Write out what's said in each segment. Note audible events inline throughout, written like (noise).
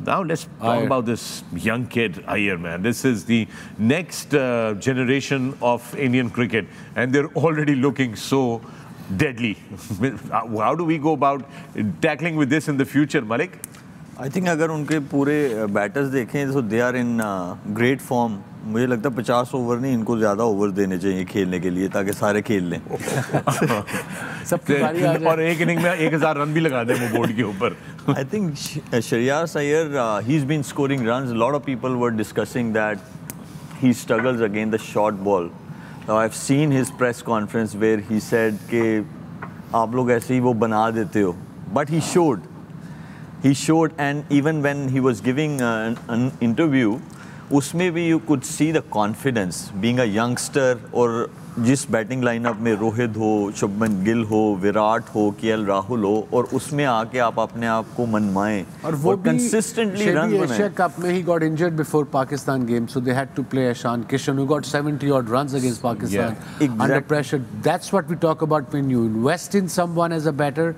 Now let's talk Iyer. about this young kid, Iyer, man. This is the next uh, generation of Indian cricket, and they're already looking so deadly. (laughs) How do we go about tackling with this in the future, Malik? I think अगर उनके पूरे batters देखें तो they are in great form मुझे लगता है पचास over नहीं इनको ज़्यादा ओवर देने चाहिए खेलने के लिए ताकि सारे खेल लें। (laughs) सब और एक इनिंग में एक हज़ार रन भी लगा दें वो बोर्ड के ऊपर। I think Shreyas Iyer he is been scoring run lot of people were discussing that he struggles again the short ball I have seen his press conference where he said के आप लोग ऐसे ही वो बना देते हो। But he showed he showed and even when he was giving interview उसमें भी you could see the confidence being a और जिस बैटिंग लाइनअप में रोहित हो शुभमन गिल हो विराट हो के एल राहुल हो और उसमें आके आप अपने आप को मनमाए और वो कंसिस्टेंटली रन एशिया कप में he got injured before Pakistan game so they had to play Ishan Kishan who got 70 odd runs against Pakistan under pressure that's what we talk about when you invest in someone as a batter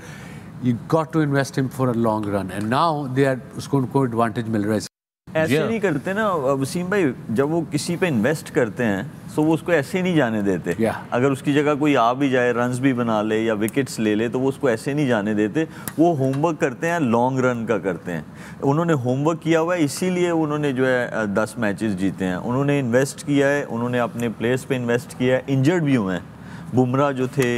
you got to invest him for a long run and now they are उसको उनको advantage मिल रहा है ऐसे Yeah. नहीं करते ना वसीम भाई जब वो किसी पे इन्वेस्ट करते हैं तो वो उसको ऐसे नहीं जाने देते। Yeah. अगर उसकी जगह कोई आ भी जाए रन्स भी बना ले या विकेट्स ले ले तो वो उसको ऐसे नहीं जाने देते। वो होमवर्क करते हैं लॉन्ग रन का करते हैं। उन्होंने होमवर्क किया हुआ है इसीलिए उन्होंने जो है दस मैचेस जीते हैं। उन्होंने इन्वेस्ट किया है उन्होंने अपने प्लेयर्स पे इन्वेस्ट किया है इंजर्ड भी हुए हैं। बुमराह जो थे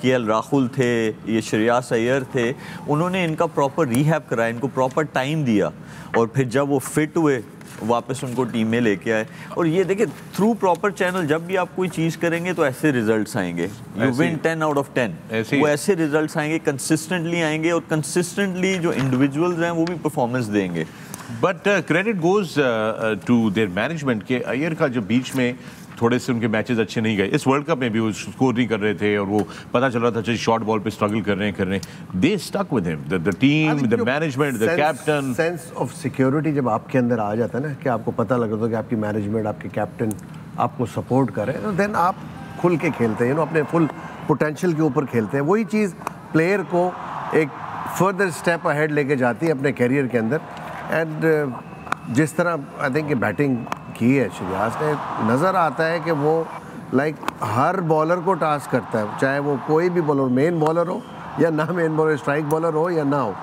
के एल राहुल थे ये श्रेयास अय्यर थे उन्होंने इनका प्रॉपर रिहैब कराया इनको प्रॉपर टाइम दिया। और फिर जब वो फिट हुए वापस उनको टीम में लेके आए। और ये देखिए थ्रू प्रॉपर चैनल जब भी आप कोई चीज़ करेंगे तो ऐसे रिजल्ट्स आएँगे। You win ten out of ten वो ऐसे रिजल्ट्स आएँगे कंसिस्टेंटली आएँगे और कंसिस्टेंटली जो इंडिविजुअल्स हैं वो भी परफॉर्मेंस देंगे। But credit goes to their management के अयर का जो बीच में थोड़े से उनके मैचेस अच्छे नहीं गए। इस वर्ल्ड कप में भी वो स्कोर नहीं कर रहे थे और वो पता चल रहा था चलिए शॉर्ट बॉल पे स्ट्रगल कर रहे हैं कर रहे हैं। They stuck with him the team the management the captain sense of security जब आपके अंदर आ जाता है ना कि आपको पता लग रहा था कि आपकी मैनेजमेंट आपके कैप्टन आपको सपोर्ट करे तो देन आप खुल के खेलते हैं यू नो अपने फुल पोटेंशियल के ऊपर खेलते हैं। वही चीज़ प्लेयर को एक फर्दर स्टेप अहेड लेके जाती है अपने करियर के अंदर। एंड जिस तरह आई थिंक बैटिंग की है श्रेयास ने नज़र आता है कि वो लाइक हर बॉलर को टास्क करता है चाहे वो कोई भी बॉलर मेन बॉलर हो या ना मेन बॉलर स्ट्राइक बॉलर हो या ना हो।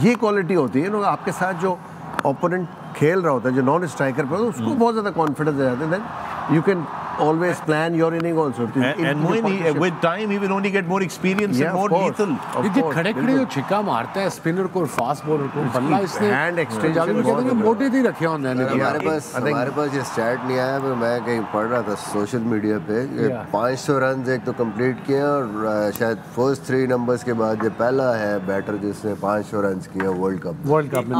ये क्वालिटी होती है ना आपके साथ जो ओपोनेंट खेल रहा होता है जो नॉन स्ट्राइकर पर उसको बहुत ज़्यादा कॉन्फिडेंस आ जाता है then you can always plan your inning also. And, and Moin, he, with time, he will only get more experience Yeah, and more course. lethal. Of देखिए course, खड़े खड़े। जो छिक्का मारता है स्पिनर को और फास्ट बॉलर को बल्ला इसने जाने में कहते हैं मोटे ही रखे होंगे ने हमारे. पास I think- हमारे पास ये स्टैट नहीं आया पर मैं कहीं पढ़ रहा था सोशल मीडिया पे Yeah. पाँच सौ रन एक तो कंप्लीट किए और अ, शायद फ़र्स्ट थ्री नंबर्स के बाद ये पहला है बैटर जिसने पाँच सौ रन किए वर्ल्ड कप वर्ल्ड कप में